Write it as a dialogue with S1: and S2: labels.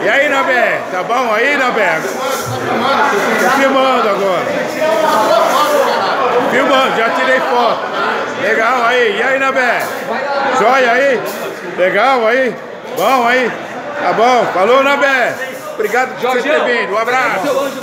S1: E aí, Nabé? Tá bom aí, Nabé? Tá filmando agora. Filmando, já tirei foto. Legal aí. E aí, Nabé? Joia aí? Legal aí? Bom aí? Tá bom. Falou, Nabé. Obrigado por você ter vindo. Um abraço.